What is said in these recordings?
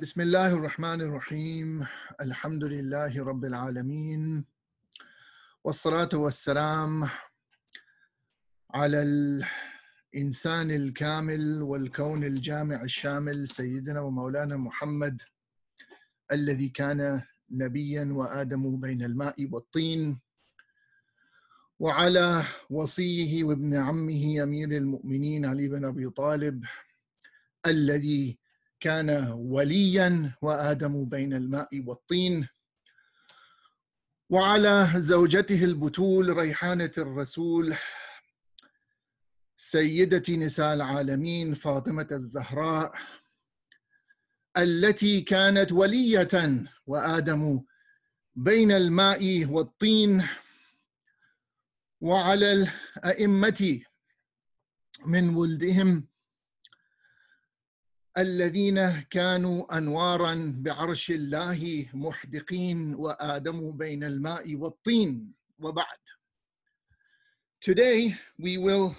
بسم الله الرحمن الرحيم الحمد لله رب العالمين والصلاة والسلام على الإنسان الكامل والكون الجامع الشامل سيدنا ومولانا محمد الذي كان نبيا وآدم بين الماء والطين وعلى وصيه وابن عمه أمير المؤمنين علي بن أبي طالب الذي كان وليا وآدم بين الماء والطين وعلى زوجته البتول ريحانة الرسول سيدة نساء العالمين فاطمة الزهراء التي كانت ولية وآدم بين الماء والطين وعلى الأئمة من ولدهم الذين كانوا انوارا بعرش الله محدقين وادموا بين الماء والطين وبعد Today we will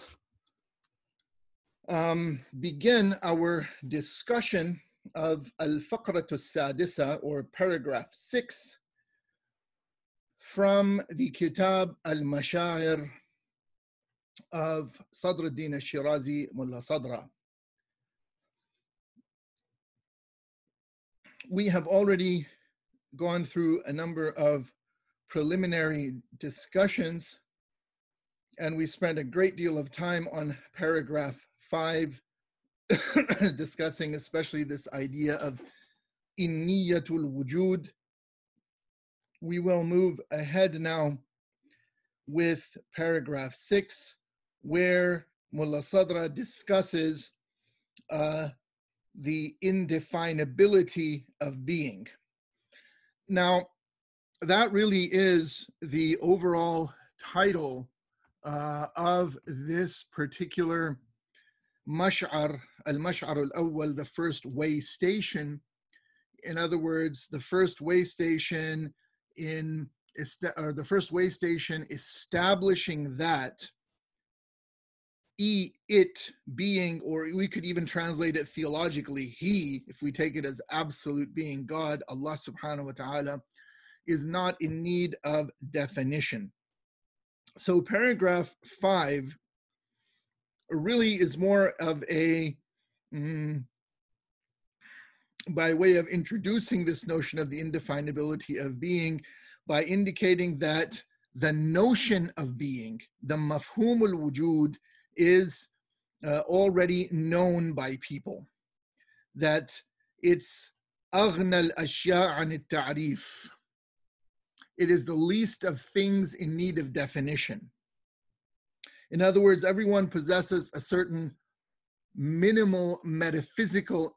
um, begin our discussion of Al-Faqrat al-Sadisa or paragraph 6 from the Kitab Al-Mashair of Sadr al-Din al-Shirazi Mullah Sadra. We have already gone through a number of preliminary discussions, and we spent a great deal of time on paragraph five, discussing especially this idea of inniyatul wujud. We will move ahead now with paragraph six, where Mullah Sadra discusses uh, the indefinability of being. Now, that really is the overall title uh, of this particular mash'ar, al-mash'ar al-awwal, the first way station. In other words, the first way station in, or the first way station establishing that e it being or we could even translate it theologically he if we take it as absolute being god allah subhanahu wa ta'ala is not in need of definition. So paragraph 5 really is more of a mm, by way of introducing this notion of the indefinability of being by indicating that the notion of being the mafhum al-wujud is uh, already known by people. That it's أغنى الأشياء عن التعريف. It is the least of things in need of definition. In other words, everyone possesses a certain minimal metaphysical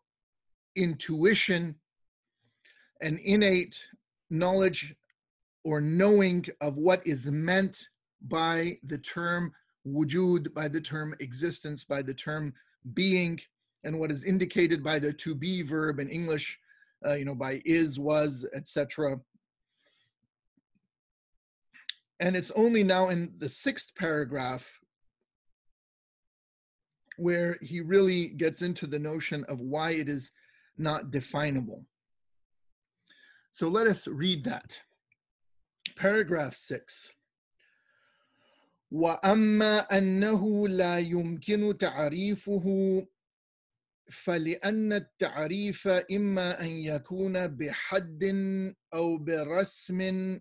intuition, an innate knowledge or knowing of what is meant by the term wujud by the term existence, by the term being, and what is indicated by the to be verb in English, uh, you know, by is, was, etc. And it's only now in the sixth paragraph where he really gets into the notion of why it is not definable. So let us read that. Paragraph six. وأما أنه لا يمكن تعريفه فلأن التعريف إما أن يكون بحد أو برسم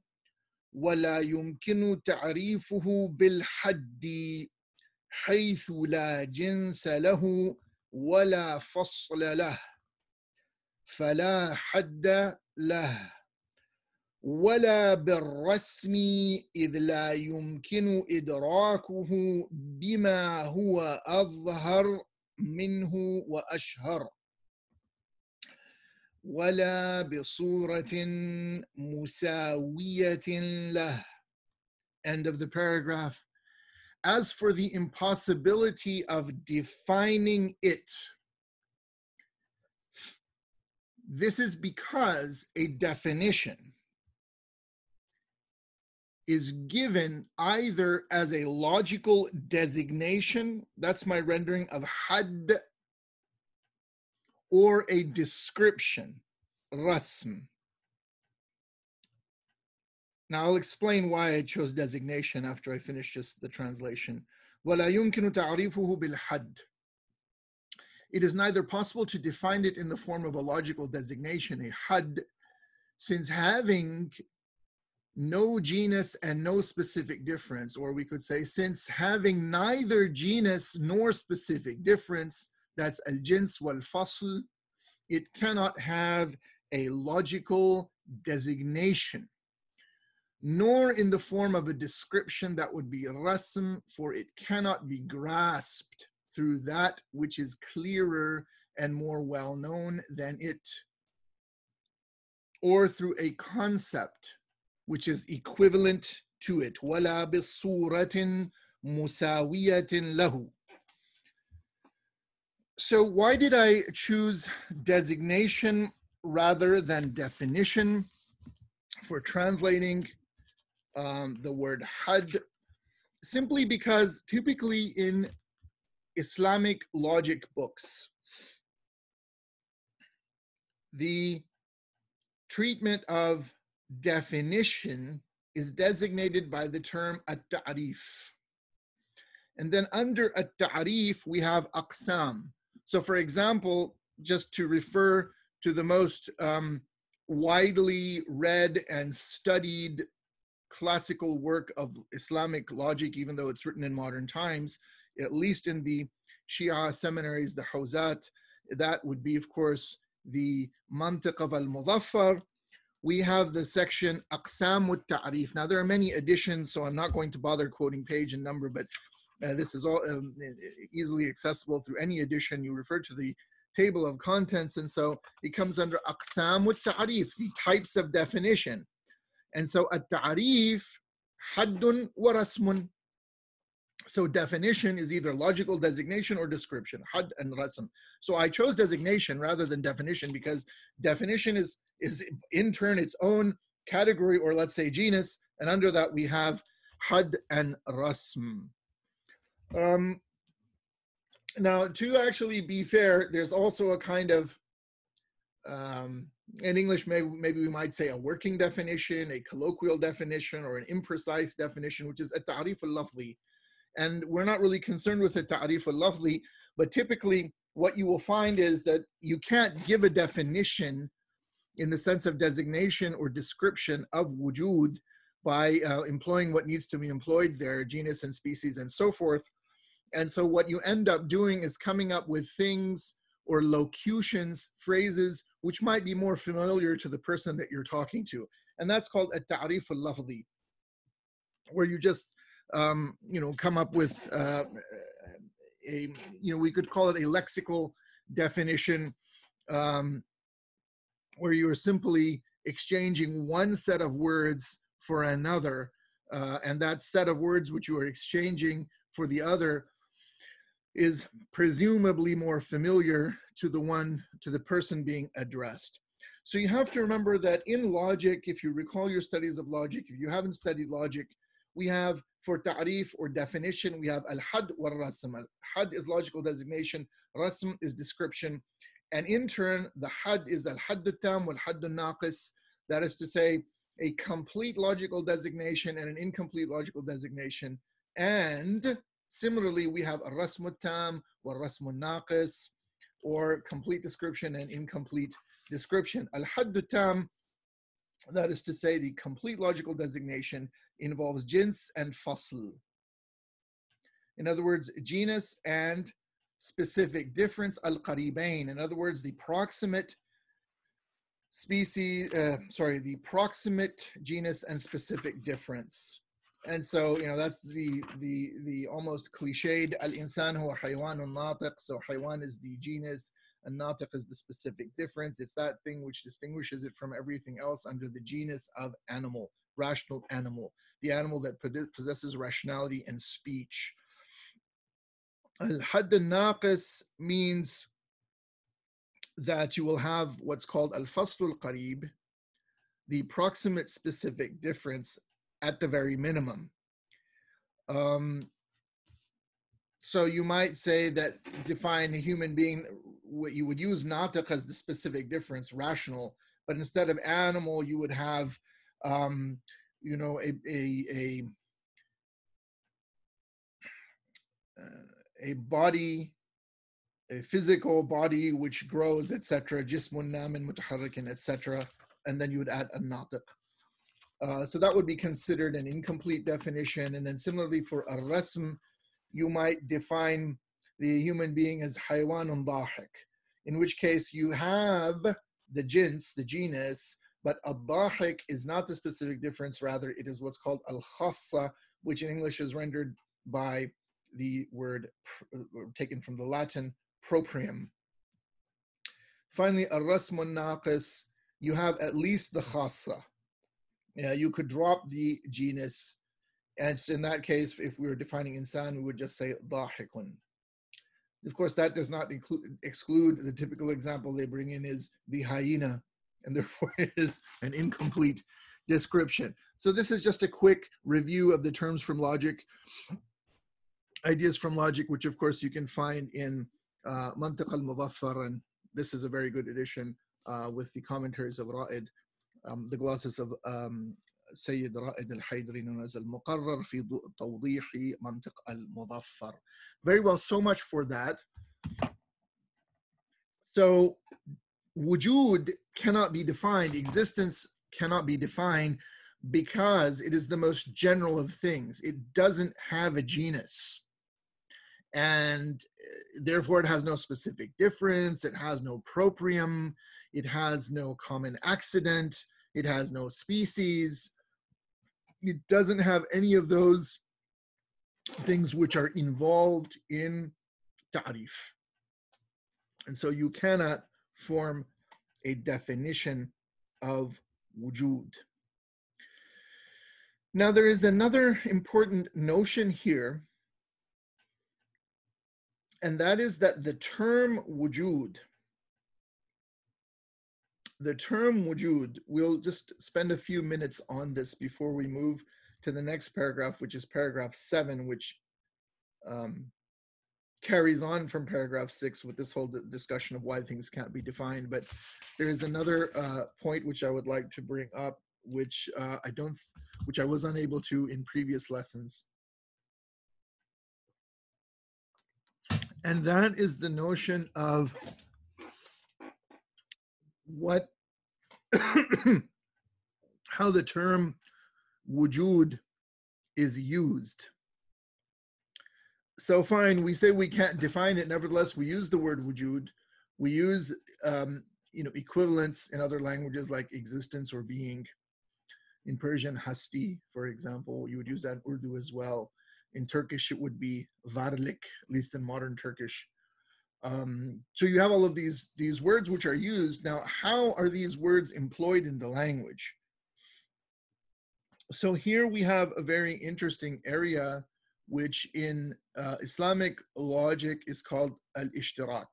ولا يمكن تعريفه بالحد حيث لا جنس له ولا فصل له فلا حد له. ولا بالرسم إذ لا يمكن إدراكه بما هو أظهر منه وأشهر ولا بصورة مساوية له End of the paragraph. As for the impossibility of defining it, this is because a definition is given either as a logical designation, that's my rendering of had, or a description, rasm. Now I'll explain why I chose designation after I finish just the translation. ولا يمكن تعريفه بالحد. It is neither possible to define it in the form of a logical designation, a had, since having no genus and no specific difference, or we could say, since having neither genus nor specific difference, that's al jins wal fasl, it cannot have a logical designation nor in the form of a description that would be rasm, for it cannot be grasped through that which is clearer and more well known than it, or through a concept which is equivalent to it. وَلَا بِصُورَةٍ مُسَاوِيَةٍ لَهُ So why did I choose designation rather than definition for translating um, the word had simply because typically in Islamic logic books, the treatment of definition is designated by the term at-ta'rif. And then under at-ta'rif, we have aqsam. So for example, just to refer to the most um, widely read and studied classical work of Islamic logic, even though it's written in modern times, at least in the Shia seminaries, the Hawzat, that would be, of course, the Mantiq of al-Muzaffar. We have the section Aqsam wa Ta'rif. Now, there are many editions, so I'm not going to bother quoting page and number, but uh, this is all um, easily accessible through any edition. You refer to the table of contents, and so it comes under Aqsam wa Ta'rif, the types of definition. And so a ta'rif, haddun wa rasmun. So definition is either logical designation or description, had and rasm. So I chose designation rather than definition because definition is, is in turn its own category or let's say genus. And under that we have had and rasm. Um, now, to actually be fair, there's also a kind of um, in English, maybe, maybe we might say a working definition, a colloquial definition, or an imprecise definition, which is a ta'rif al-lafzi. And we're not really concerned with a ta'rif al-lafzi, but typically what you will find is that you can't give a definition in the sense of designation or description of wujud by uh, employing what needs to be employed there, genus and species and so forth. And so what you end up doing is coming up with things or locutions, phrases, which might be more familiar to the person that you're talking to. And that's called a ta'rif al-lafzi, where you just, um, you know, come up with uh, a, you know, we could call it a lexical definition, um, where you are simply exchanging one set of words for another, uh, and that set of words which you are exchanging for the other is presumably more familiar to the one, to the person being addressed. So you have to remember that in logic, if you recall your studies of logic, if you haven't studied logic, we have for ta'rif or definition, we have al-had wa rasm. Al-had is logical designation, rasm is description. And in turn, the had is al-had tam wal-had naqis. That is to say, a complete logical designation and an incomplete logical designation. And Similarly, we have a rasmut tam or rasmun naqis, or complete description and incomplete description. Al haddu tam, that is to say, the complete logical designation involves jins and fasl. In other words, genus and specific difference, al qaribain. In other words, the proximate species, uh, sorry, the proximate genus and specific difference and so you know that's the the the almost cliched al insan huwa haywanun natiq so haywan is the genus and natiq is the specific difference it's that thing which distinguishes it from everything else under the genus of animal rational animal the animal that possesses rationality and speech al hadd naqis means that you will have what's called al fasl al qarib the proximate specific difference at the very minimum. Um, so you might say that define a human being, what you would use natiq as the specific difference, rational, but instead of animal, you would have, um, you know, a a a, uh, a body, a physical body which grows, etc. Jismun namin mutaharrikin, etc. And then you would add a natiq. Uh, so that would be considered an incomplete definition. And then similarly for a rasm, you might define the human being as haywanun dahik, in which case you have the jins, the genus, but a is not the specific difference, rather it is what's called al khassa, which in English is rendered by the word uh, taken from the Latin proprium. Finally, a rasmun naqis, you have at least the khassa. Yeah, you could drop the genus, and in that case, if we were defining insan, we would just say dahikun. Of course, that does not include, exclude the typical example they bring in is the hyena, and therefore it is an incomplete description. So this is just a quick review of the terms from logic, ideas from logic, which of course you can find in uh, Mantiq al-Mudaffar, and this is a very good edition uh, with the commentaries of Ra'id, um, the glosses of um, سيد رائد الحيدري known as المقرر في توضيح منطق المظفر. Very well, so much for that. So wujud cannot be defined, existence cannot be defined because it is the most general of things. It doesn't have a genus. And uh, therefore, it has no specific difference. It has no proprium. It has no common accident. It has no species it doesn't have any of those things which are involved in ta'rif. And so you cannot form a definition of wujud. Now there is another important notion here, and that is that the term wujud the term wujud, we'll just spend a few minutes on this before we move to the next paragraph, which is paragraph seven, which um, carries on from paragraph six with this whole discussion of why things can't be defined. But there is another uh, point which I would like to bring up, which uh, I don't, which I was unable to in previous lessons. And that is the notion of what how the term wujud is used. So fine, we say we can't define it. Nevertheless, we use the word wujud. We use um, you know equivalents in other languages like existence or being. In Persian, hasti, for example, you would use that in Urdu as well. In Turkish, it would be varlik, at least in modern Turkish. Um, so you have all of these these words which are used. Now, how are these words employed in the language? So here we have a very interesting area which in uh, Islamic logic is called al-ishtirak.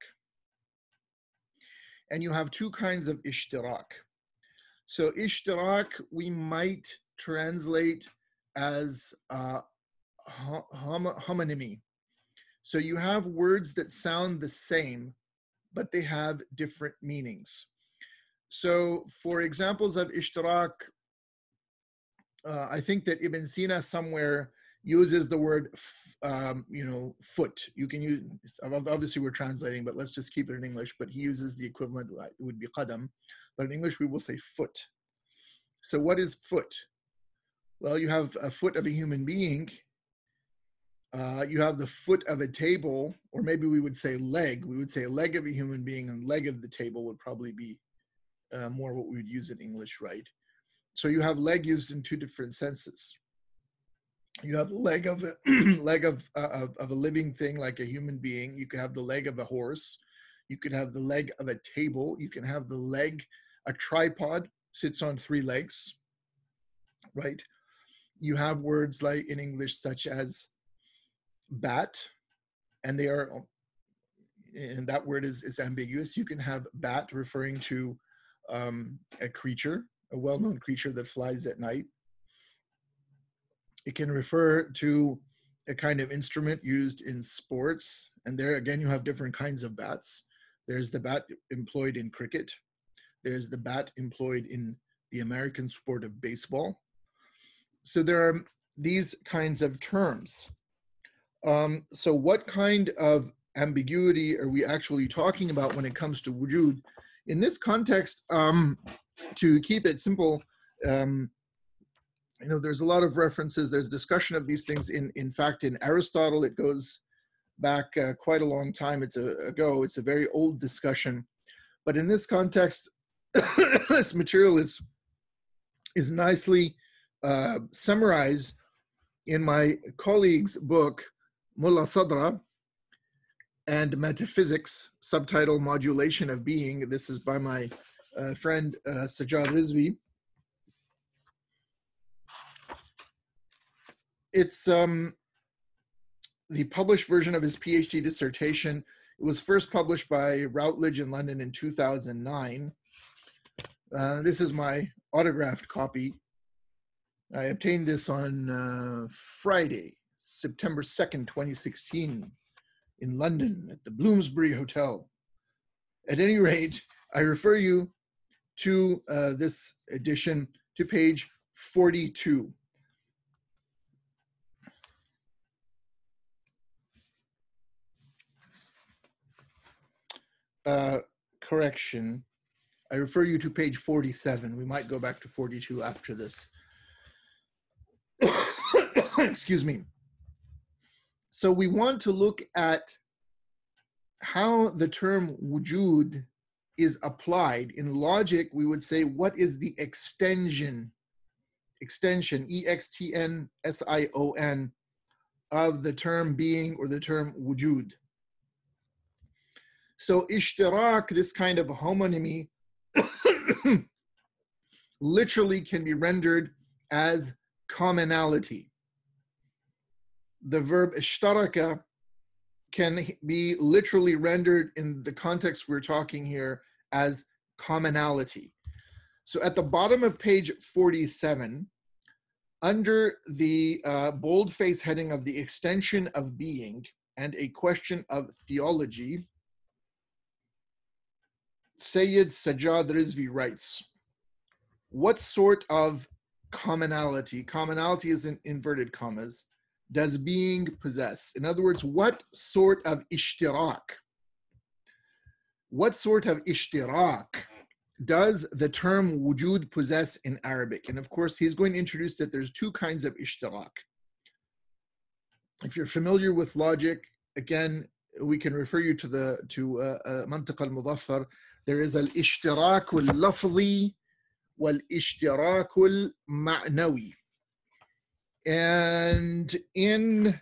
And you have two kinds of ishtirak. So ishtirak we might translate as uh, homonymy, so you have words that sound the same, but they have different meanings. So for examples of ishtirak, uh, I think that Ibn Sina somewhere uses the word, um, you know, foot. You can use, obviously we're translating, but let's just keep it in English, but he uses the equivalent, uh, it would be qadam, but in English we will say foot. So what is foot? Well, you have a foot of a human being uh, you have the foot of a table, or maybe we would say leg. We would say a leg of a human being, and leg of the table would probably be uh, more what we would use in English, right? So you have leg used in two different senses. You have leg of a leg of, uh, of a living thing like a human being. You could have the leg of a horse. You could have the leg of a table. You can have the leg. A tripod sits on three legs, right? You have words like in English such as bat, and they are, and that word is, is ambiguous. You can have bat referring to um, a creature, a well known creature that flies at night. It can refer to a kind of instrument used in sports. And there again, you have different kinds of bats. There's the bat employed in cricket. There's the bat employed in the American sport of baseball. So there are these kinds of terms. Um, so what kind of ambiguity are we actually talking about when it comes to wujud? In this context, um, to keep it simple, um, you know, there's a lot of references. There's discussion of these things. In in fact, in Aristotle, it goes back uh, quite a long time. It's a, ago. It's a very old discussion, but in this context, this material is is nicely uh, summarized in my colleague's book, Mullah Sadra and Metaphysics, subtitle Modulation of Being. This is by my uh, friend uh, Sajjad Rizvi. It's um, the published version of his PhD dissertation. It was first published by Routledge in London in 2009. Uh, this is my autographed copy. I obtained this on uh, Friday, September 2nd, 2016, in London at the Bloomsbury Hotel. At any rate, I refer you to uh, this edition to page 42. Uh, correction. I refer you to page 47. We might go back to 42 after this. Excuse me. So we want to look at how the term wujud is applied. In logic, we would say, what is the extension, extension, E-X-T-N-S-I-O-N, of the term being or the term wujud. So ishtirak, this kind of homonymy, literally can be rendered as commonality. The verb ishtaraka can be literally rendered in the context we're talking here as commonality. So at the bottom of page 47, under the uh, boldface heading of the extension of being and a question of theology, Sayyid Sajjad Rizvi writes, what sort of commonality, commonality is in inverted commas, does being possess? In other words, what sort of ishtirak, what sort of ishtirak does the term wujud possess in Arabic? And of course, he's going to introduce that there's two kinds of ishtirak. If you're familiar with logic, again, we can refer you to the to uh, uh, Mantiq al-Muzaffar. There is al ishtirak al lafzi wal ishtirak al ma'nawi. And in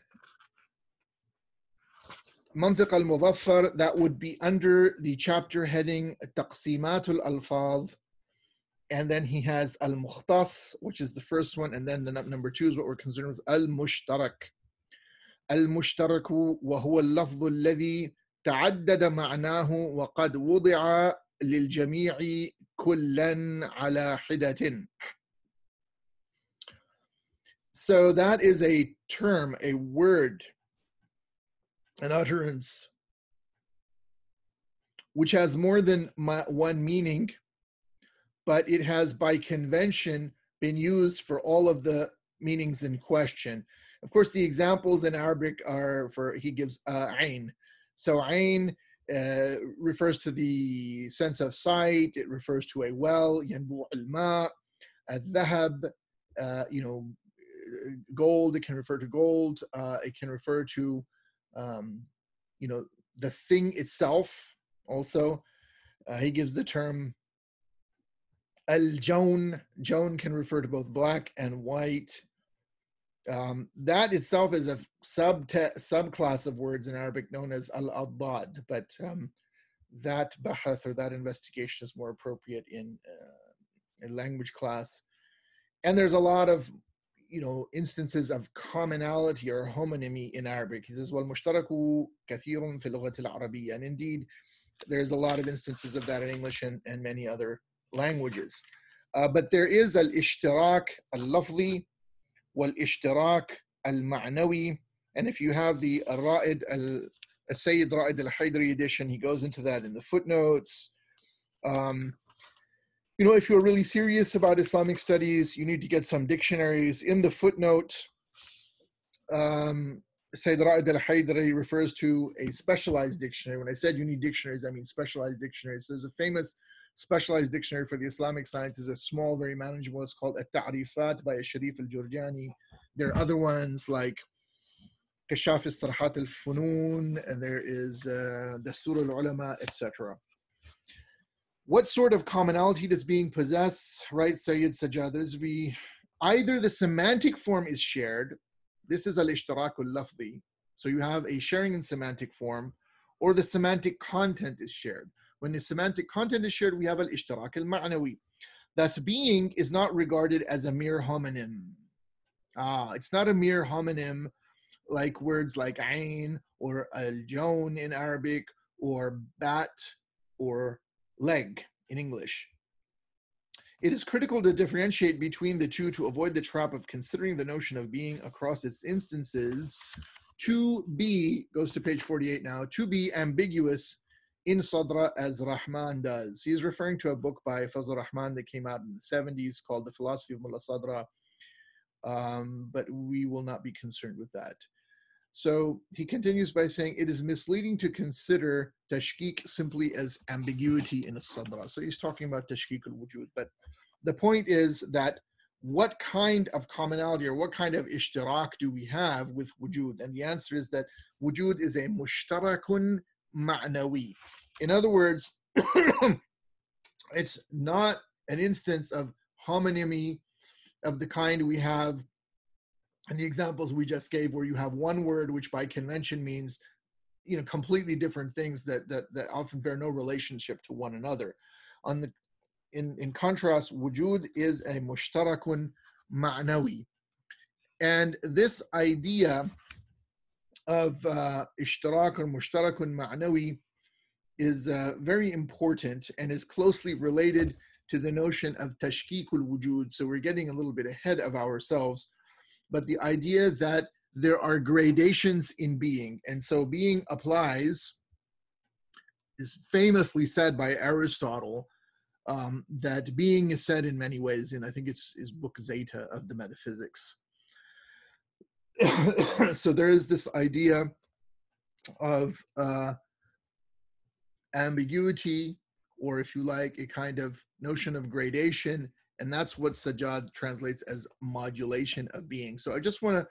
Mantiq al Muzaffar, that would be under the chapter heading Taqsimatul Alfaz. And then he has Al Mukhtas, which is the first one. And then the number two is what we're concerned with Al Mushtarak. Al Mushtaraku, wa huwa al-lafzu alladhi تعدد معناه وقد وضع للجميع كلا على حدة. So that is a term, a word, an utterance, which has more than one meaning, but it has by convention been used for all of the meanings in question. Of course, the examples in Arabic are for, he gives uh, ain. so ain uh, refers to the sense of sight, it refers to a well, yanbu al-ma, al-dhahab, uh, you know, gold, it can refer to gold, uh, it can refer to, um, you know, the thing itself also. Uh, he gives the term al-jawn, jawn can refer to both black and white, um, that itself is a sub subclass of words in Arabic known as al adad, but um, that bahath or that investigation is more appropriate in uh, a language class. And there's a lot of you know instances of commonality or homonymy in Arabic. He says, "Well, mushtaraku kathirun fil al-arabiyya," and indeed, there's a lot of instances of that in English and, and many other languages. Uh, but there is al-ishtirak al-lafzi, والاشتراك المعنوي and if you have the Ra'id al Sayyid Ra'id al Haidari edition, he goes into that in the footnotes. Um, you know, if you're really serious about Islamic studies, you need to get some dictionaries. In the footnote, um, Sayyid Ra'id al-Haydari refers to a specialized dictionary. When I said you need dictionaries, I mean specialized dictionaries. So there's a famous specialized dictionary for the Islamic sciences. It's small, very manageable. It's called At-Ta'rifat by a Sharif al-Jurjani. There are other ones like Kashshaf Istilahat al-Funun, and there is uh, Dastur al-Ulama, etc. What sort of commonality does being possess? Right, Sayyid Sajjad Rizvi. Either the semantic form is shared, this is al-ishtirak al-lafzi, so you have a sharing in semantic form, or the semantic content is shared. When the semantic content is shared, we have al-ishtirak al-ma'nawi. Thus, being is not regarded as a mere homonym. Ah, it's not a mere homonym like words like ain or al-jawn in Arabic or bat or leg in English. It is critical to differentiate between the two to avoid the trap of considering the notion of being across its instances to be, goes to page 48 now, to be ambiguous in Sadra as Rahman does. He's referring to a book by Fazl Rahman that came out in the 70s called The Philosophy of Mullah Sadra, um, but we will not be concerned with that. So he continues by saying it is misleading to consider tashkik simply as ambiguity in a sadra. So he's talking about tashkik al-wujud. But the point is that what kind of commonality or what kind of ishtirak do we have with wujud? And the answer is that wujud is a mushtarakun ma'nawi. In other words, it's not an instance of homonymy of the kind we have and the examples we just gave where you have one word which by convention means you know completely different things that that, that often bear no relationship to one another on the in in contrast wujud is a mushtarakun ma'nawi and this idea of uh, or mushtarakun ma'nawi is uh, very important and is closely related to the notion of tashkikul wujud so we're getting a little bit ahead of ourselves but the idea that there are gradations in being. And so being applies, is famously said by Aristotle, um, that being is said in many ways, and I think it's his book Zeta of the Metaphysics. so there is this idea of uh, ambiguity, or if you like, a kind of notion of gradation and that's what Sajjad translates as modulation of being. So I just want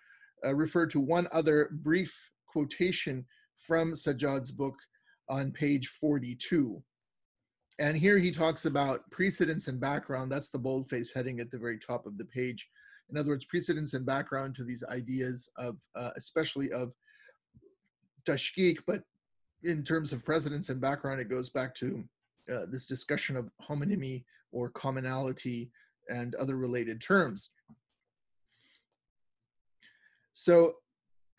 to uh, refer to one other brief quotation from Sajjad's book on page 42. And here he talks about precedence and background. That's the boldface heading at the very top of the page. In other words, precedence and background to these ideas of, uh, especially of tashkik, but in terms of precedence and background, it goes back to uh, this discussion of homonymy or commonality and other related terms. So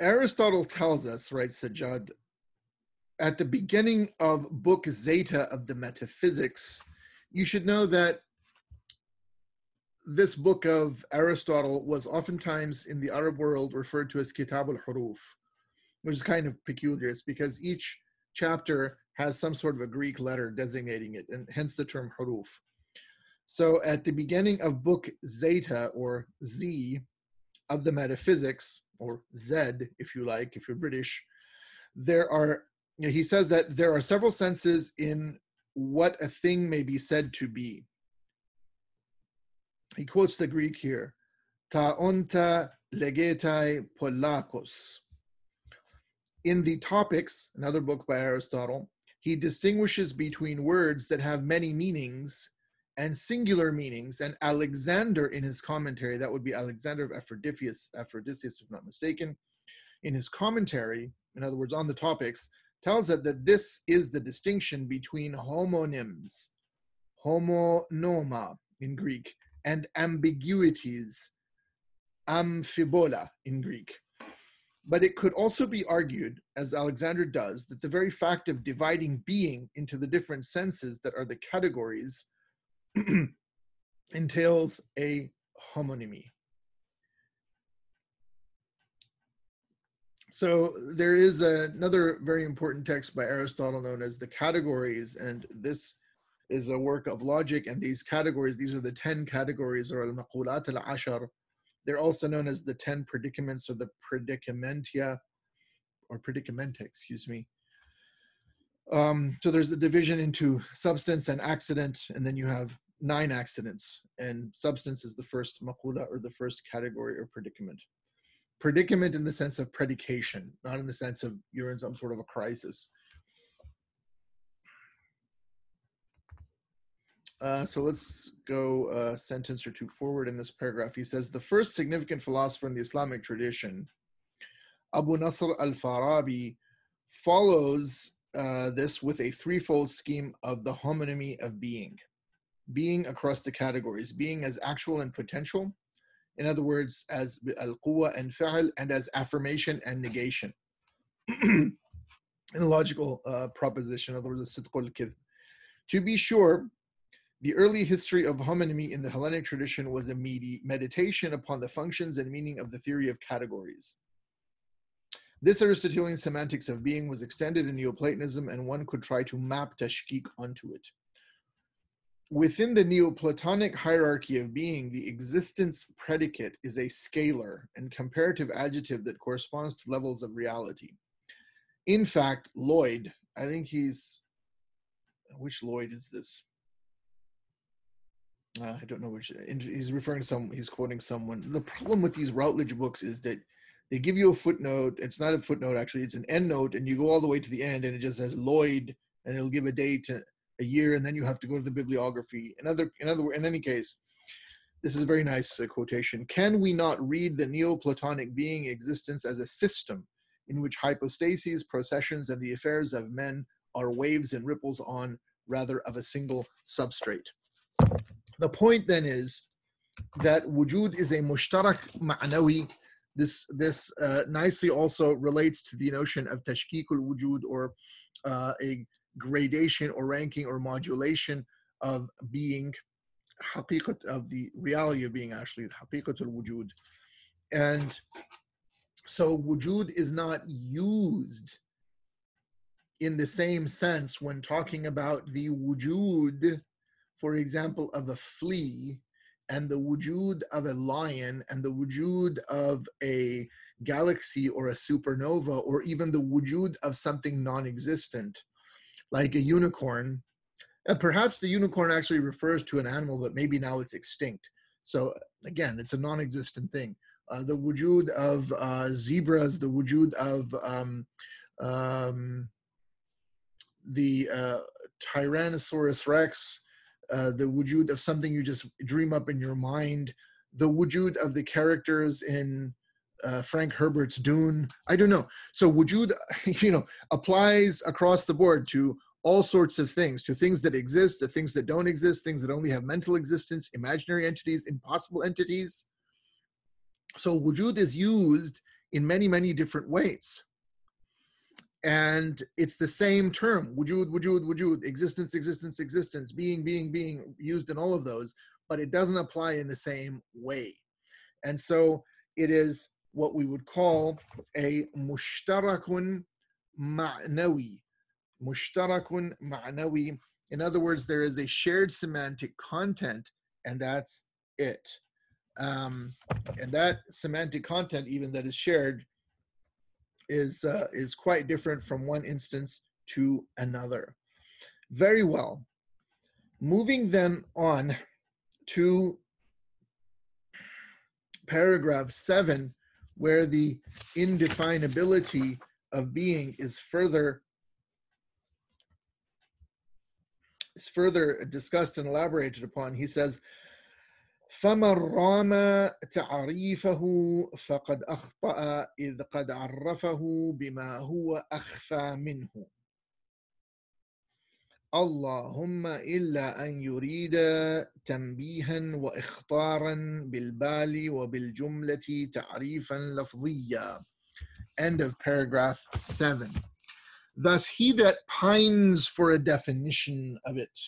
Aristotle tells us, right, Sajjad, at the beginning of book Zeta of the Metaphysics, you should know that this book of Aristotle was oftentimes in the Arab world referred to as Kitab al-Huruf, which is kind of peculiar. It's because each chapter has some sort of a Greek letter designating it, and hence the term huruf. So at the beginning of book Zeta or Z of the metaphysics, or Z if you like, if you're British, there are, he says that there are several senses in what a thing may be said to be. He quotes the Greek here, ta onta legetai polakos. In the Topics, another book by Aristotle, he distinguishes between words that have many meanings and singular meanings. And Alexander, in his commentary, that would be Alexander of Aphrodisias, Aphrodisias, if not mistaken, in his commentary, in other words, on the topics, tells us that this is the distinction between homonyms, homonoma in Greek, and ambiguities, amphibola in Greek. But it could also be argued, as Alexander does, that the very fact of dividing being into the different senses that are the categories entails a homonymy. So there is another very important text by Aristotle known as the Categories, and this is a work of logic, and these categories, these are the 10 categories, or al-maqulat al-ashar. They're also known as the 10 predicaments or the predicamentia, or predicamenta, excuse me. Um, so there's the division into substance and accident, and then you have nine accidents, and substance is the first maqula or the first category or predicament. Predicament in the sense of predication, not in the sense of you're in some sort of a crisis. Uh, so let's go a sentence or two forward in this paragraph. He says, the first significant philosopher in the Islamic tradition, Abu Nasr al-Farabi, follows uh, this with a threefold scheme of the homonymy of being. Being across the categories, being as actual and potential, in other words, as al-quwa and fa'al, and as affirmation and negation. in a logical uh, proposition, in other words, a To be sure, the early history of homonymy in the Hellenic tradition was a meditation upon the functions and meaning of the theory of categories. This Aristotelian semantics of being was extended in Neoplatonism, and one could try to map tashkik onto it. Within the Neoplatonic hierarchy of being, the existence predicate is a scalar and comparative adjective that corresponds to levels of reality. In fact, Lloyd, I think he's, which Lloyd is this? Uh, I don't know which. He's referring to some. He's quoting someone. The problem with these Routledge books is that they give you a footnote. It's not a footnote actually. It's an end note, and you go all the way to the end, and it just says Lloyd, and it'll give a date, a year, and then you have to go to the bibliography. In other, in other, in any case, this is a very nice uh, quotation. Can we not read the Neoplatonic being existence as a system in which hypostases, processions, and the affairs of men are waves and ripples on rather of a single substrate? The point then is that wujud is a mushtarak ma'nawi. This, this uh, nicely also relates to the notion of tashkikul wujud or uh, a gradation or ranking or modulation of being, haqiqat of the reality of being actually, haqiqatul wujud. And so wujud is not used in the same sense when talking about the wujud for example, of a flea and the wujud of a lion and the wujud of a galaxy or a supernova or even the wujud of something non-existent like a unicorn. And perhaps the unicorn actually refers to an animal but maybe now it's extinct. So again it's a non-existent thing. Uh, the wujud of uh, zebras the wujud of um, um, the uh, tyrannosaurus rex uh, the wujud of something you just dream up in your mind, the wujud of the characters in uh, Frank Herbert's Dune. I don't know. So wujud, you know, applies across the board to all sorts of things, to things that exist, to things that don't exist, things that only have mental existence, imaginary entities, impossible entities. So wujud is used in many, many different ways and it's the same term. Wujud wujud wujud existence existence existence being being being used in all of those but it doesn't apply in the same way. And so it is what we would call a mushtarakun ma'nawi. Mushtarakun ma'nawi. In other words there is a shared semantic content and that's it. Um, and that semantic content even that is shared is uh, is quite different from one instance to another. Very well. Moving then on to paragraph seven, where the indefinability of being is further is further discussed and elaborated upon. He says, فمن رام تعريفه فقد اخطا اذ قد عرفه بما هو اخفى منه. اللهم الا ان يريد تنبيها واخطارا بالبال وبالجمله تعريفا لفظيا. End of paragraph 7 thus he that pines for a definition of it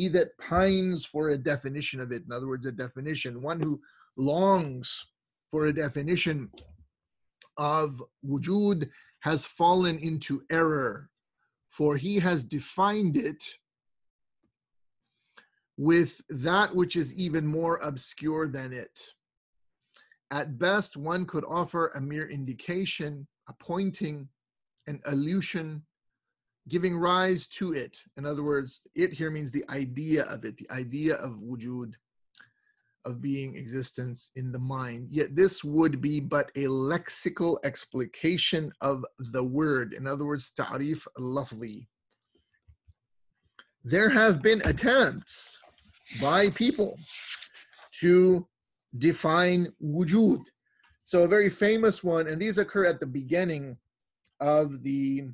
he that pines for a definition of it, in other words, a definition, one who longs for a definition of wujud has fallen into error, for he has defined it with that which is even more obscure than it. At best, one could offer a mere indication, a pointing, an allusion, giving rise to it. In other words, it here means the idea of it, the idea of wujud, of being existence in the mind. Yet this would be but a lexical explication of the word. In other words, ta'rif lafzi. There have been attempts by people to define wujud. So a very famous one, and these occur at the beginning of the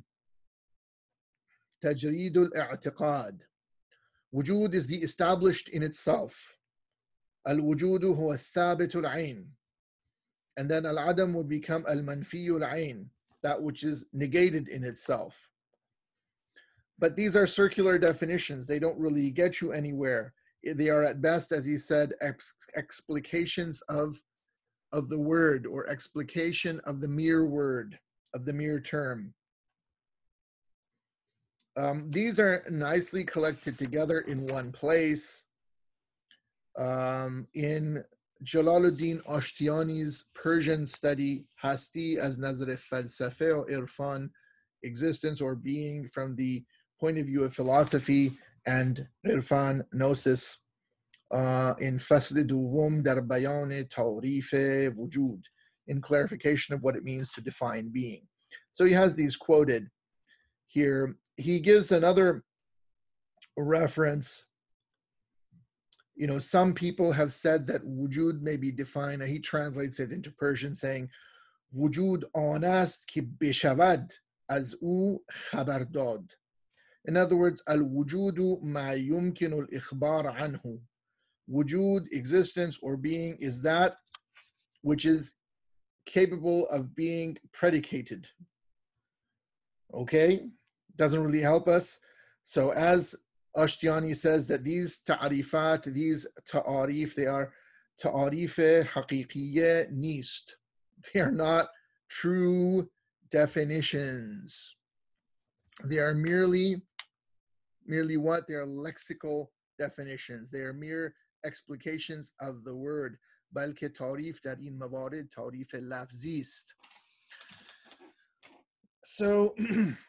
Tajreed al-I'tiqad. Wujud is the established in itself. الوجود هو الثابت العين and then al-adam would become al-manfi al-ain that which is negated in itself but these are circular definitions they don't really get you anywhere they are at best as he said ex- explications of of the word or explication of the mere word of the mere term um, these are nicely collected together in one place um, in Jalaluddin Ashtiani's Persian study, Hasti as Nazar Falsafe or Irfan, existence or being from the point of view of philosophy, and Irfan, Gnosis, uh, in Fasl Duvum Dar Bayan Wujud, in clarification of what it means to define being. So he has these quoted here he gives another reference. You know some people have said that wujud may be defined he translates it into persian saying wujud on ast ki bishavad az u khabardad in other words al wujudu ma yumkinul al ikhbar anhu. Wujud existence or being is that which is capable of being predicated. Okay? Doesn't really help us. So as Ashtiani says that these ta'arifat, these ta'arif, they are ta'arif haqiqiyya nist. They are not true definitions. They are merely, merely what? They are lexical definitions. They are mere explications of the word. بلکه تعریف در این موارد تعریف لفظی است. So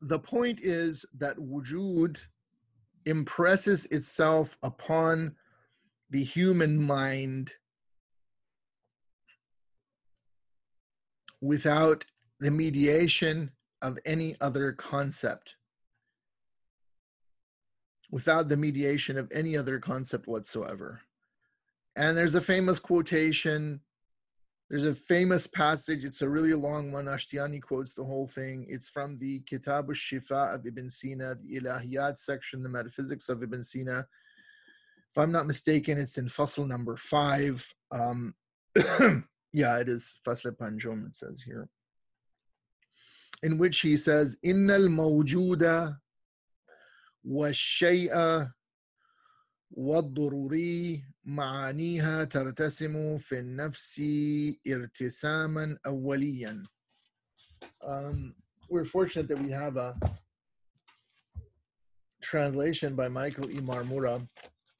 the point is that wujud impresses itself upon the human mind without the mediation of any other concept, without the mediation of any other concept whatsoever. And there's a famous quotation there's a famous passage, it's a really long one. Ashtiani quotes the whole thing. It's from the Kitab al-Shifa of Ibn Sina, the Ilahiyat section, the metaphysics of Ibn Sina. If I'm not mistaken, it's in Fasl number five. Um, yeah, it is Fasl Panjum, it says here. In which he says, Innal mawjuda wa shay'a والضروري معانيها ترتسم في النفس ارتساما أوليا. Um, we're fortunate that we have a translation by Michael E. Marmura.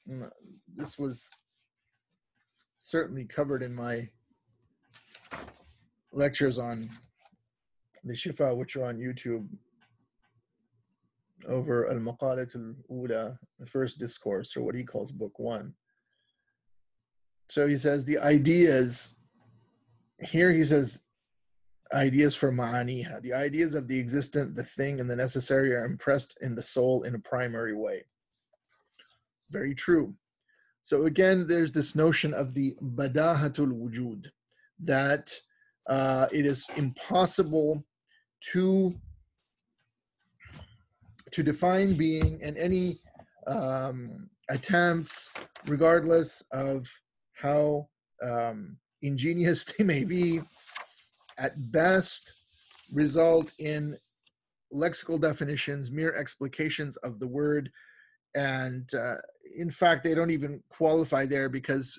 Mm, this was certainly covered in my lectures on the Shifa, which are on YouTube over Al Maqalat al Ula, the first discourse, or what he calls Book One. So he says the ideas, here he says ideas for ma'aniha, the ideas of the existent, the thing, and the necessary are impressed in the soul in a primary way. Very true. So again, there's this notion of the badahatul wujud, that uh, it is impossible to to define being and any um, attempts, regardless of how um, ingenious they may be, at best result in lexical definitions, mere explications of the word. And uh, in fact, they don't even qualify there because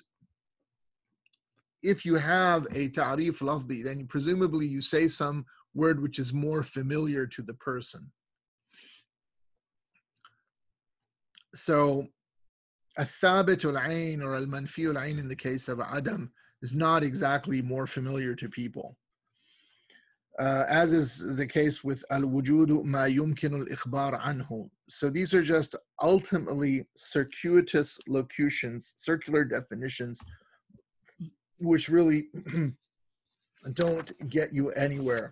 if you have a ta'rif lafdi, then presumably you say some word which is more familiar to the person. so الثابت العين or المنفي العين in the case of Adam is not exactly more familiar to people. Uh, as is the case with al-wujudu ma yumkin al-ikhbar anhu. So these are just ultimately circuitous locutions, circular definitions, which really don't get you anywhere.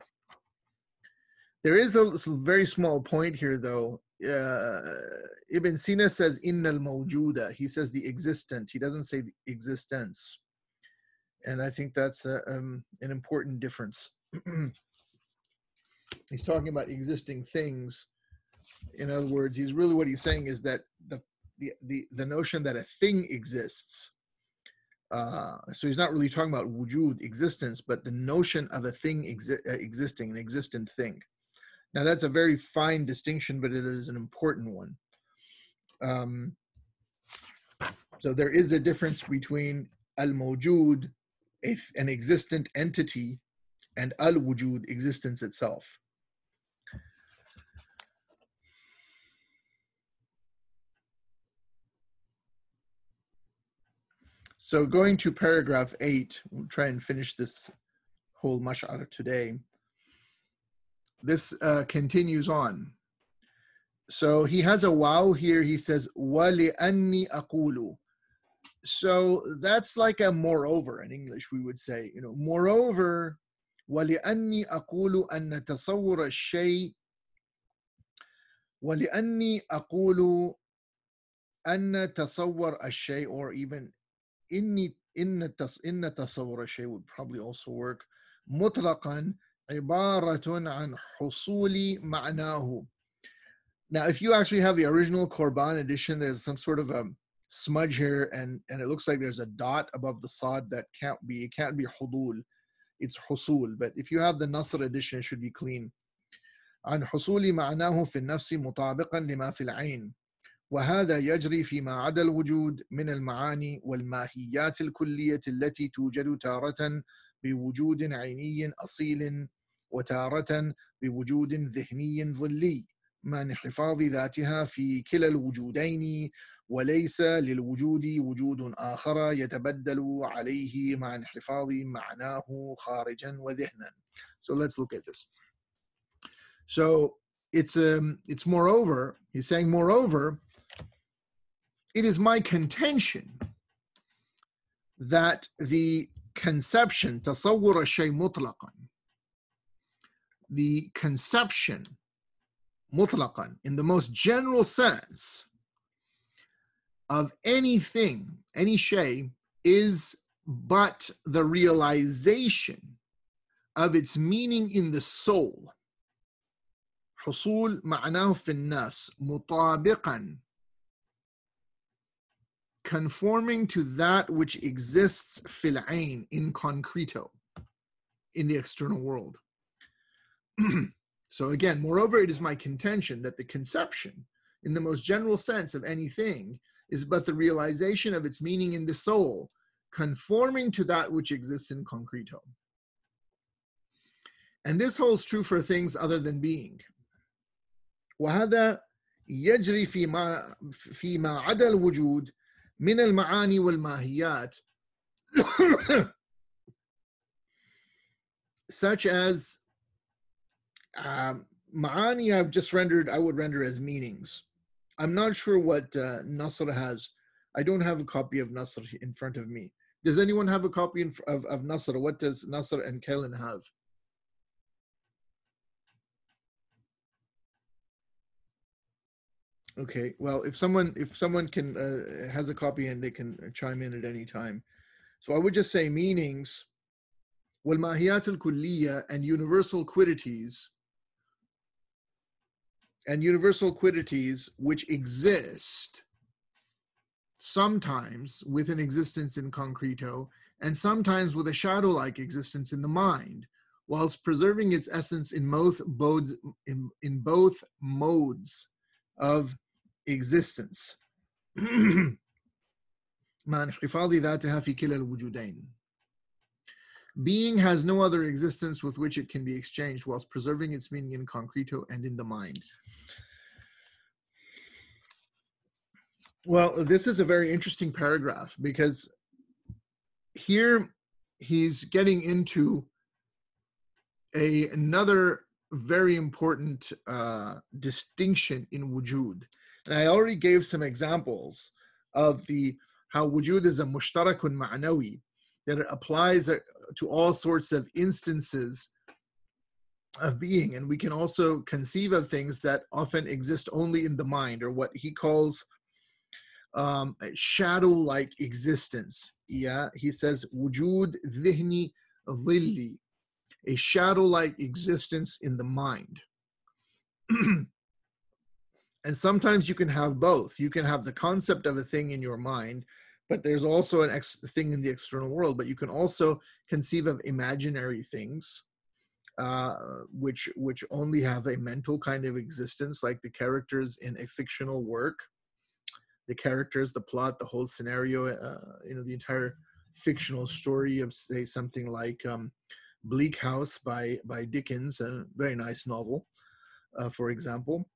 There is a very small point here, though. uh, Ibn Sina says "innal mawjuda." He says the existent. He doesn't say the existence, and I think that's a, um, an important difference. he's talking about existing things. In other words, he's really what he's saying is that the the the, the notion that a thing exists. Uh, so he's not really talking about wujud existence, but the notion of a thing exi- uh, existing, an existent thing. Now that's a very fine distinction, but it is an important one. Um, so there is a difference between al-mawjud, an existent entity, and al-wujud, existence itself. So going to paragraph eight, we'll try and finish this whole mash'ar today This uh, continues on. So he has a wow here. He says, Wali anni aqulu. So that's like a moreover in English, we would say, you know, moreover, ولأني أقول أن تصور الشيء ولأني أقول أن تصور الشيء or even إني إن إن تصور الشيء would probably also work مطلقا عبارة عن حصول معناه. Now, if you actually have the original Korban edition, there's some sort of a smudge here, and, and it looks like there's a dot above the sod that can't be, it can't be hudul. It's husul. But if you have the Nasr edition, it should be clean. عن حصول معناه في النفس مطابقا لما في العين وهذا يجري فيما عدا الوجود من المعاني والماهيات الكلية التي توجد تارة بوجود عيني أصيل وتارة بوجود ذهني ظلي مع انحفاظ ذاتها في كلا الوجودين وليس للوجود وجود آخر يتبدل عليه مع انحفاظ معناه خارجا وذهنا. So let's look at this. So it's um it's moreover, he's saying moreover, it is my contention that the conception تصور الشيء مطلقا the conception mutlaqan in the most general sense of anything, any shay, is but the realization of its meaning in the soul. حصول معناه في النفس مطابقا conforming to that which exists في العين in concreto in the external world. so again, moreover, it is my contention that the conception, in the most general sense of anything, is but the realization of its meaning in the soul, conforming to that which exists in concreto. And this holds true for things other than being. وهذا يجري فيما فيما عدا الوجود من المعاني والماهيات such as um, Ma'ani, I've just rendered, I would render as meanings. I'm not sure what uh, Nasr has. I don't have a copy of Nasr in front of me. Does anyone have a copy in, of, of Nasr? What does Nasr and Kalin have? Okay, well, if someone if someone can uh, has a copy and they can chime in at any time. So I would just say meanings, well, mahiyatul kulliya and universal quiddities and universal quiddities which exist sometimes with an existence in concreto and sometimes with a shadow-like existence in the mind whilst preserving its essence in both modes in, in both modes of existence Being has no other existence with which it can be exchanged whilst preserving its meaning in concreto and in the mind. Well, this is a very interesting paragraph because here he's getting into a another very important uh, distinction in wujud. And I already gave some examples of the how wujud is a mushtarakun ma'nawi, that it applies uh, to all sorts of instances of being. And we can also conceive of things that often exist only in the mind, or what he calls um, shadow-like existence. Yeah, he says wujud dhihni dhilli, a shadow-like existence in the mind. and sometimes you can have both. You can have the concept of a thing in your mind, but there's also an ex- thing in the external world. But you can also conceive of imaginary things, uh, which which only have a mental kind of existence, like the characters in a fictional work the characters, the plot, the whole scenario, uh, you know, the entire fictional story of say something like um, Bleak House by by Dickens, a very nice novel, uh, for example,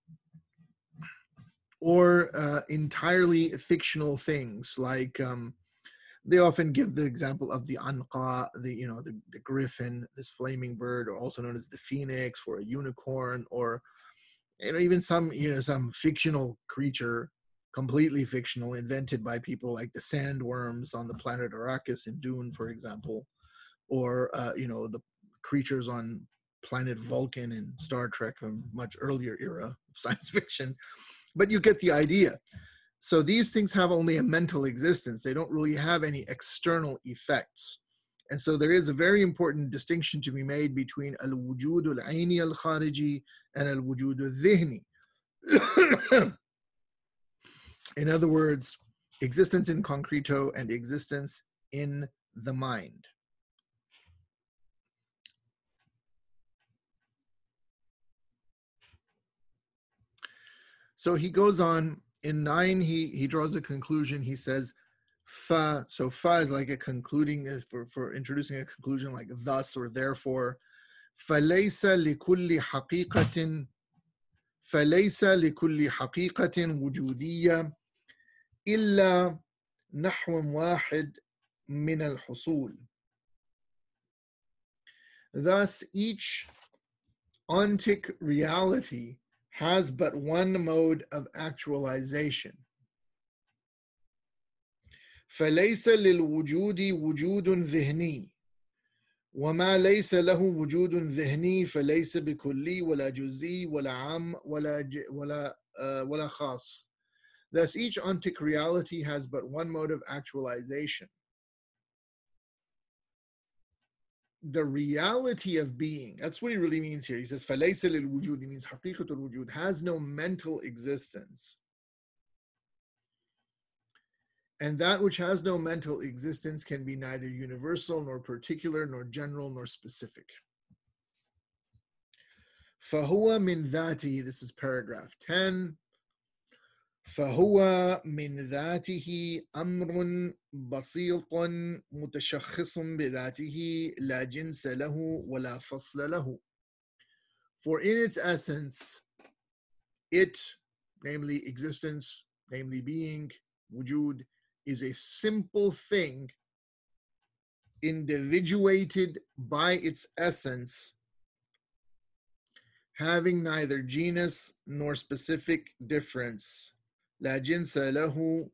or uh, entirely fictional things like um, they often give the example of the anqa, the you know the, the griffin, this flaming bird, or also known as the phoenix, or a unicorn, or you know even some you know some fictional creature completely fictional, invented by people like the sandworms on the planet Arrakis in Dune, for example, or uh, you know the creatures on planet Vulcan in Star Trek, a much earlier era of science fiction. But you get the idea. So these things have only a mental existence. They don't really have any external effects. And so there is a very important distinction to be made between al-wujud al-aini al-khariji and al-wujud al-dhihni. In other words, existence in concreto and existence in the mind. So he goes on in nine, he, he draws a conclusion. He says, fa, so fa is like a concluding, uh, for, for introducing a conclusion like thus or therefore. فليس لكل حقيقة فليس لكل حقيقة وجودية إلا نحو واحد من الحصول. Thus, each ontic reality has but one mode of actualization. فليس للوجود وجود ذهني وما ليس له وجود ذهني فليس بكلي ولا جزئي ولا عام ولا ولا ولا خاص Thus, each ontic reality has but one mode of actualization. The reality of being, that's what he really means here. He says, فَلَيْسَ لِلْوُجُودِ means حقيقة الوجود, has no mental existence. And that which has no mental existence can be neither universal nor particular nor general nor specific. فهو من ذاته, this is paragraph 10. فهو من ذاته امر بسيط متشخص بذاته لا جنس له ولا فصل له for in its essence it namely existence namely being wujud is a simple thing individuated by its essence having neither genus nor specific difference لا جنس له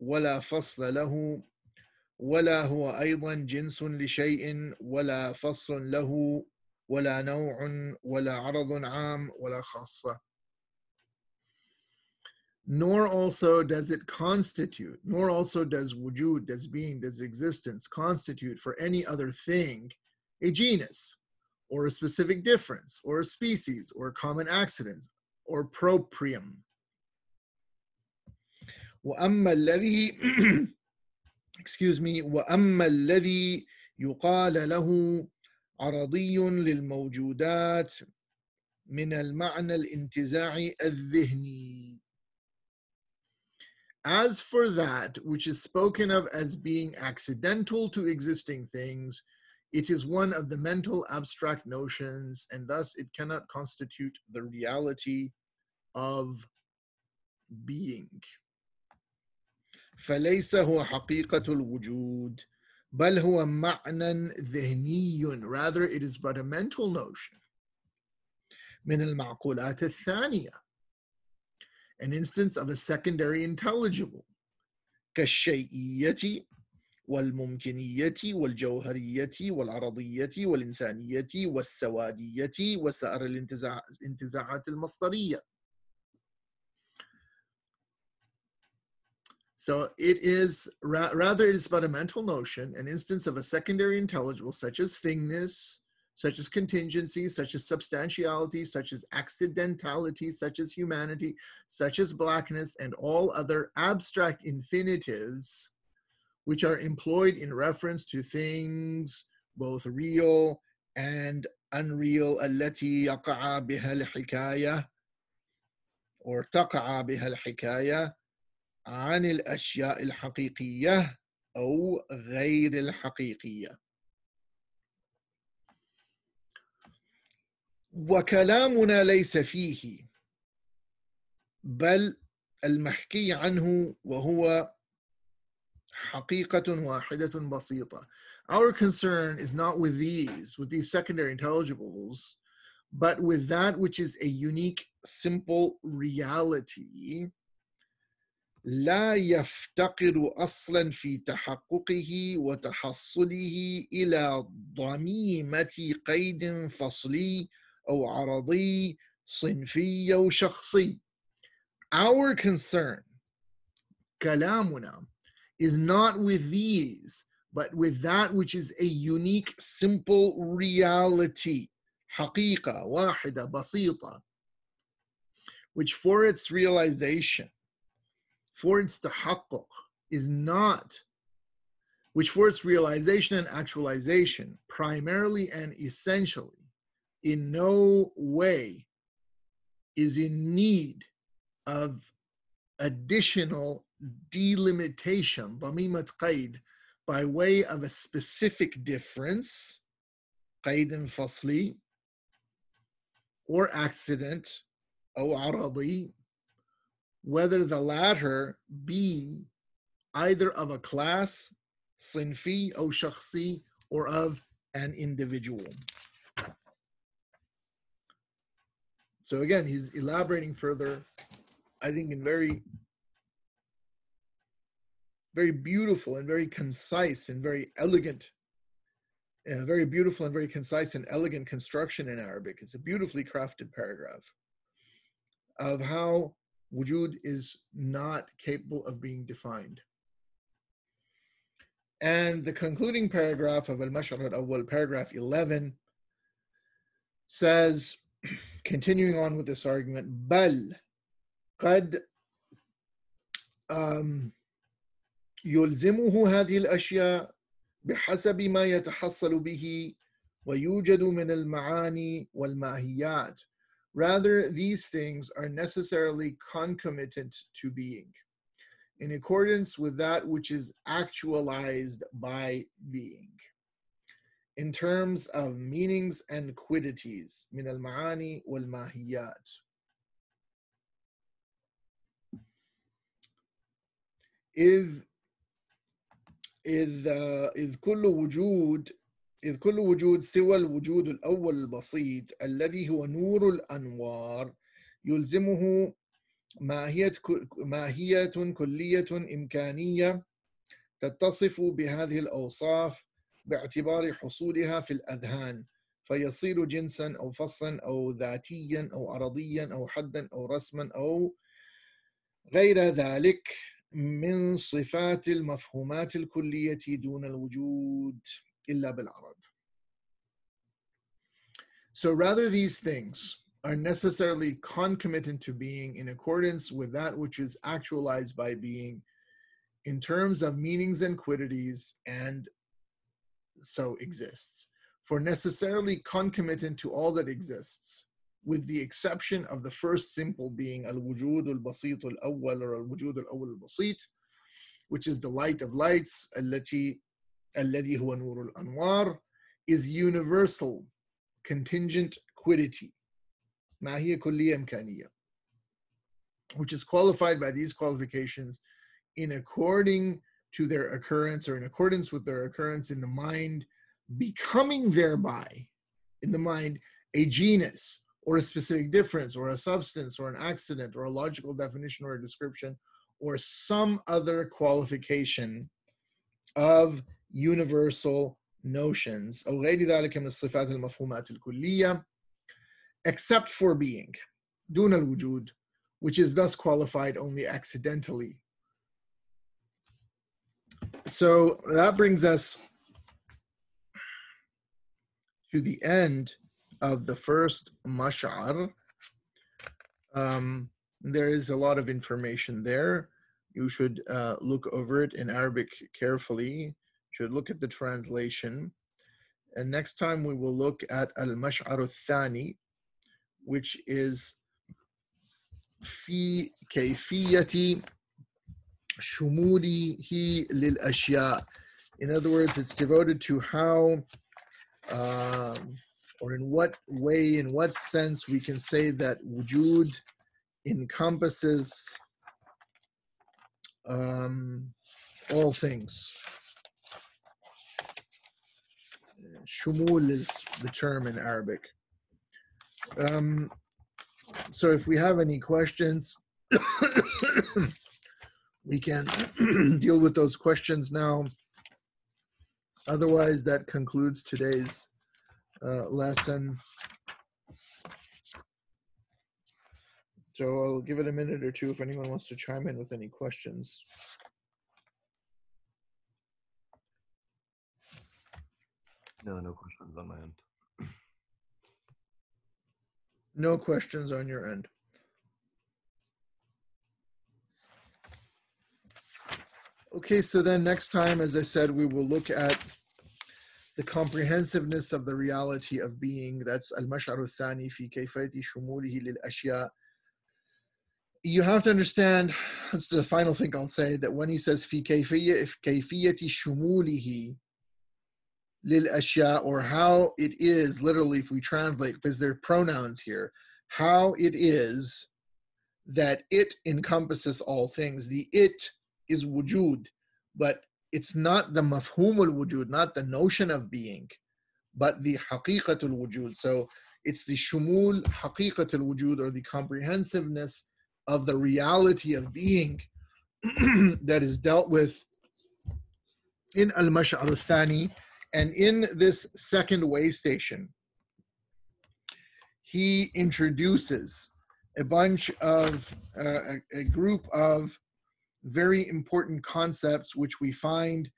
ولا فصل له ولا هو أيضا جنس لشيء ولا فصل له ولا نوع ولا عرض عام ولا خاصة nor also does it constitute, nor also does wujud, does being, does existence constitute for any other thing a genus, or a specific difference, or a species, or a common accident, or proprium. وأما الذي excuse me وأما الذي يقال له عرضي للموجودات من المعنى الانتزاعي الذهني As for that which is spoken of as being accidental to existing things, it is one of the mental abstract notions, and thus it cannot constitute the reality of being. فليس هو حقيقة الوجود بل هو معنى ذهني rather it is but a mental notion. من المعقولات الثانية. An instance of a secondary intelligible. كالشيئية والممكنية والجوهرية والعرضية والإنسانية والسوادية وسائر الانتزاعات المصدرية. So it is ra- rather it is but a mental notion, an instance of a secondary intelligible, such as thingness, such as contingency, such as substantiality, such as accidentality, such as humanity, such as blackness, and all other abstract infinitives which are employed in reference to things both real and unreal التي يقع بها الحكاية or تقع بها الحكاية عن الاشياء الحقيقيه أو غير الحقيقيه وكلامنا ليس فيه بل المحكي عنه وهو حقيقة واحدة بسيطة. Our concern is not with these, with these secondary intelligibles, but with that which is a unique, simple reality لا يفتقر أصلا في تحققه وتحصله إلى ضميمه قيد فصلي أو عرضي صنفي أو شخصي. Our concern, كلامنا, is not with these, but with that which is a unique, simple reality. حقيقة واحدة بسيطة, which for its realization for its tahakkuk is not, which for its realization and actualization, primarily and essentially, in no way is in need of additional delimitation, damimat qaid, by way of a specific difference, qaid and fasli, or accident, or aradi, whether the latter be either of a class, sinfi or shakhsi, or of an individual. So again, he's elaborating further, I think in very, very beautiful and very concise and very elegant, uh, very beautiful and very concise and elegant construction in Arabic. It's a beautifully crafted paragraph of how wujud is not capable of being defined. And the concluding paragraph of Al-Mash'ar al-Awwal, paragraph 11, says, continuing on with this argument, بل قد يلزمه هذه الأشياء بحسب ما يتحصل به ويوجد من المعاني والماهيات Rather, these things are necessarily concomitant to being, in accordance with that which is actualized by being. In terms of meanings and quiddities, min al ma'ani wal mahiyat. إذ إذ إذ كل وجود إذ كل وجود سوى الوجود الأول البسيط الذي هو نور الأنوار يلزمه ماهية ماهية كلية إمكانية تتصف بهذه الأوصاف باعتبار حصولها في الأذهان فيصير جنسا أو فصلا أو ذاتيا أو عرضيا أو حدا أو رسما أو غير ذلك من صفات المفهومات الكلية دون الوجود. إلا بالعرض. So rather these things are necessarily concomitant to being in accordance with that which is actualized by being in terms of meanings and quiddities and so exists. For necessarily concomitant to all that exists, with the exception of the first simple being al-wujud al-basit al-awwal or al-wujud al-awwal al-basit, which is the light of lights, التي الذي هو نور الأنوار is universal contingent quiddity ما هي كلية إمكانية which is qualified by these qualifications in according to their occurrence or in accordance with their occurrence in the mind, becoming thereby in the mind a genus or a specific difference or a substance or an accident or a logical definition or a description or some other qualification of universal notions except for being دون الوجود which is thus qualified only accidentally so that brings us to the end of the first mash'ar. Um, there is a lot of information there. You should uh, look over it in Arabic carefully. Should look at the translation. And next time we will look at al-mash'ar al-thani, which is في كيفية شموله للأشياء. In other words, it's devoted to how um, or in what way, in what sense we can say that wujud encompasses um, all things. Shumul is the term in Arabic. Um, so if we have any questions, we can deal with those questions now. Otherwise, that concludes today's uh, lesson. So I'll give it a minute or two if anyone wants to chime in with any questions. No, no questions on my end. No questions on your end. Okay, so then next time, as I said, we will look at the comprehensiveness of the reality of being. That's al-mash'ar al-thani fi kayfiyati shumulihi lil-ashya. You have to understand, that's the final thing I'll say, that when he says fi kayfiyati shumulihi lil-ashya, or how it is, literally if we translate, because there are pronouns here, how it is that it encompasses all things. The it is wujud, but it's not the mafhum al-wujud, not the notion of being, but the haqiqatul wujud. So it's the shumul haqiqatul wujud, or the comprehensiveness of the reality of being that is dealt with in al-mash'ar al-thani and in this second way station he introduces a bunch of uh, a, a group of very important concepts which we find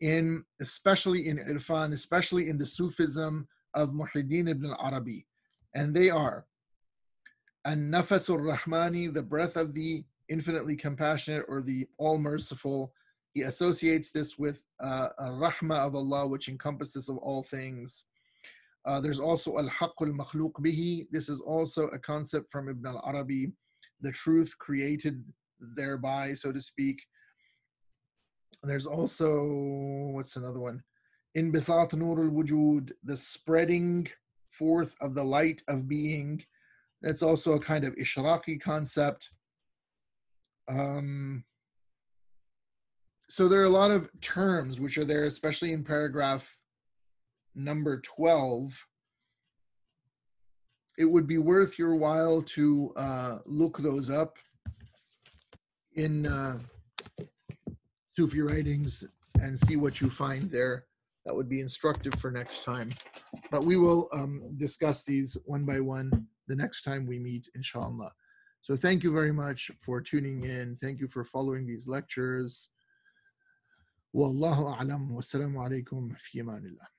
in especially in Irfan, especially in the Sufism of Muhyiddin ibn al-Arabi. And they are An-Nafasul Rahmani, the breath of the infinitely compassionate or the all merciful. He associates this with uh, a rahmah of Allah, which encompasses of all things. Uh, there's also al-haqqul makhluq bihi. This is also a concept from Ibn al-Arabi, the truth created thereby, so to speak. There's also, what's another one? Inbisat Nur al Wujud, the spreading forth of the light of being. That's also a kind of Ishraqi concept. Um, so there are a lot of terms which are there, especially in paragraph number 12. It would be worth your while to uh, look those up in uh, Sufi writings and see what you find there. That would be instructive for next time. But we will um, discuss these one by one the next time we meet, inshallah. So thank you very much for tuning in. Thank you for following these lectures. والله أعلم والسلام عليكم في أمان الله.